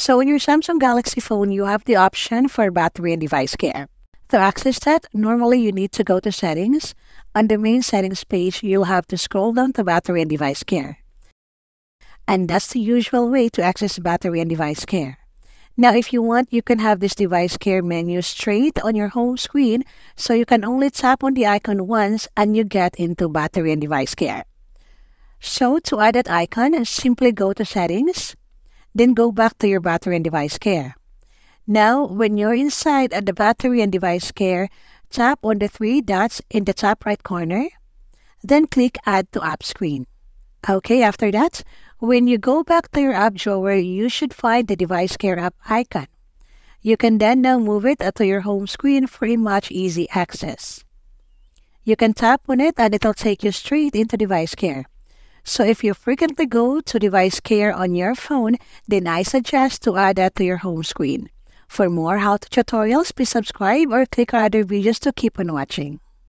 So in your Samsung Galaxy phone, you have the option for battery and device care. To access that, normally you need to go to settings. On the main settings page, you'll have to scroll down to battery and device care. And that's the usual way to access battery and device care. Now, if you want, you can have this device care menu straight on your home screen so you can only tap on the icon once and you get into battery and device care. So, to add that icon, simply go to settings, then go back to your battery and device care. Now, when you're inside at the battery and device care, tap on the three dots in the top right corner, then click Add to App Screen. Okay, after that, when you go back to your app drawer, you should find the device care app icon. You can then now move it to your home screen for a much easy access. You can tap on it and it'll take you straight into device care. So if you frequently go to device care on your phone, then I suggest to add that to your home screen. For more how-to tutorials, please subscribe or click other videos to keep on watching.